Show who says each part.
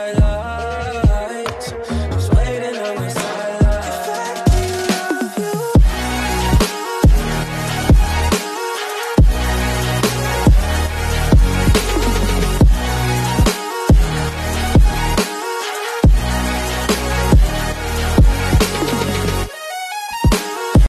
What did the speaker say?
Speaker 1: I love